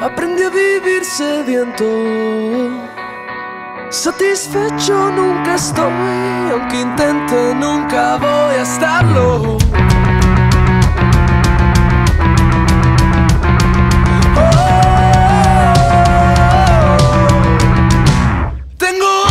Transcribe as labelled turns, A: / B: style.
A: aprendí a vivir sediento. Satisfecho nunca estoy, aunque intente nunca voy a estarlo. Oh, tengo